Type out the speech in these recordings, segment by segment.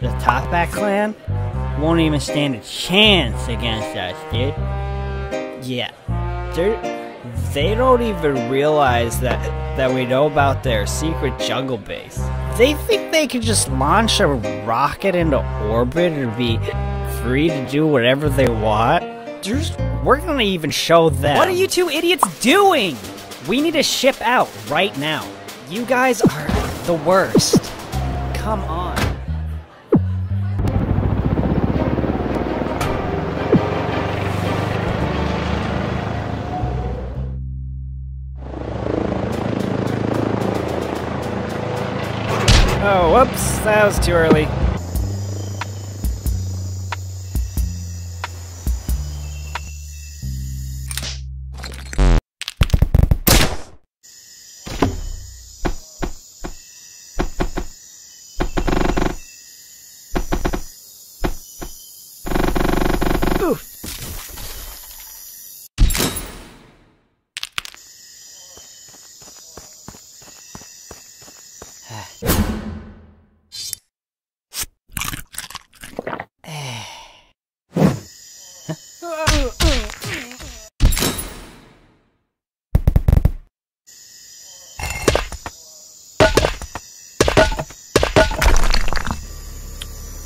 The Toppat clan won't even stand a chance against us, dude. Yeah, they're, they don't even realize that that we know about their secret jungle base. They think they can just launch a rocket into orbit and be free to do whatever they want. There's, we're gonna even show them. What are you two idiots doing? We need to ship out right now. You guys are the worst. Come on. Oh, whoops, that was too early.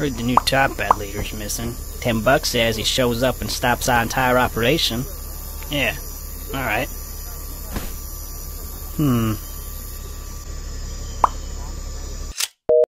Heard the new Toppat leader's missing. Ten bucks says he shows up and stops our entire operation. Yeah, alright. Hmm.